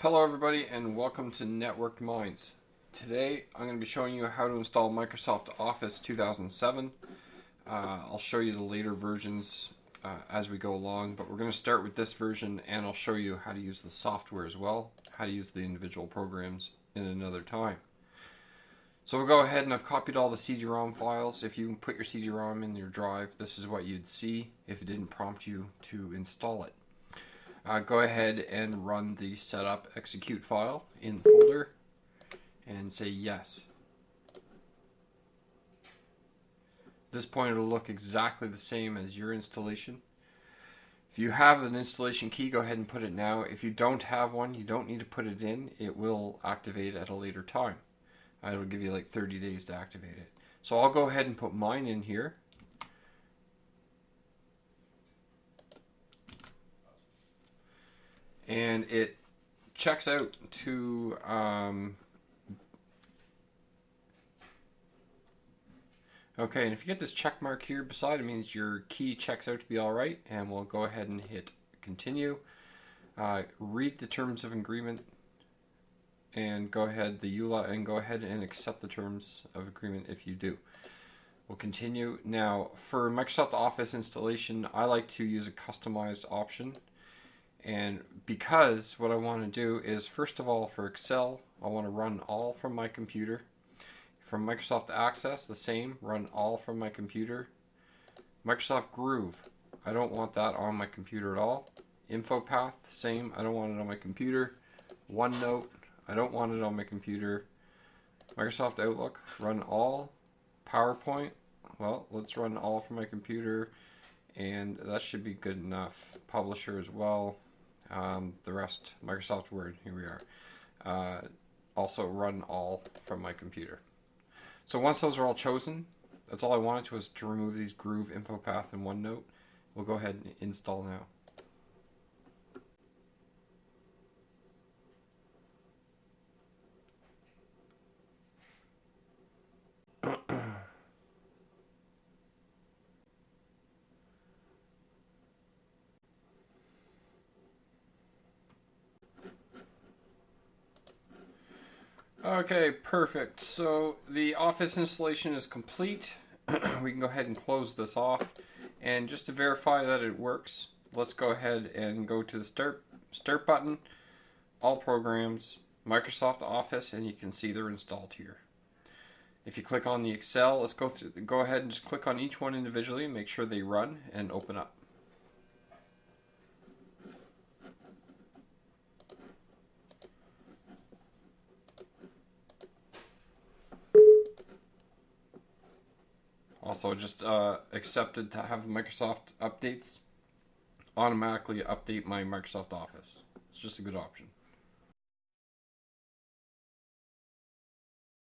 Hello everybody and welcome to Networked Minds. Today I'm going to be showing you how to install Microsoft Office 2007. Uh, I'll show you the later versions uh, as we go along, but we're going to start with this version and I'll show you how to use the software as well, how to use the individual programs in another time. So we'll go ahead and I've copied all the CD-ROM files. If you put your CD-ROM in your drive, this is what you'd see if it didn't prompt you to install it. Uh, go ahead and run the setup execute file in the folder and say yes. At this point it'll look exactly the same as your installation. If you have an installation key, go ahead and put it now. If you don't have one, you don't need to put it in. It will activate at a later time. It'll give you like 30 days to activate it. So I'll go ahead and put mine in here. And it checks out to um, Okay, and if you get this check mark here beside it means your key checks out to be all right, and we'll go ahead and hit continue. Uh, read the terms of agreement and go ahead the EULA and go ahead and accept the terms of agreement if you do. We'll continue. Now for Microsoft Office installation, I like to use a customized option. And because what I want to do is first of all for Excel, I want to run all from my computer. From Microsoft Access, the same, run all from my computer. Microsoft Groove, I don't want that on my computer at all. InfoPath, same, I don't want it on my computer. OneNote, I don't want it on my computer. Microsoft Outlook, run all. PowerPoint, well, let's run all from my computer, and that should be good enough. Publisher as well. Um, the rest, Microsoft Word, here we are. Uh, also run all from my computer. So once those are all chosen, that's all I wanted to was to remove these Groove, InfoPath, and OneNote. We'll go ahead and install now. Okay, perfect. So the Office installation is complete. we can go ahead and close this off. And just to verify that it works, let's go ahead and go to the start start button, all programs, Microsoft Office, and you can see they're installed here. If you click on the Excel, let's go through go ahead and just click on each one individually and make sure they run and open up. Also, just uh, accepted to have Microsoft updates automatically update my Microsoft Office. It's just a good option.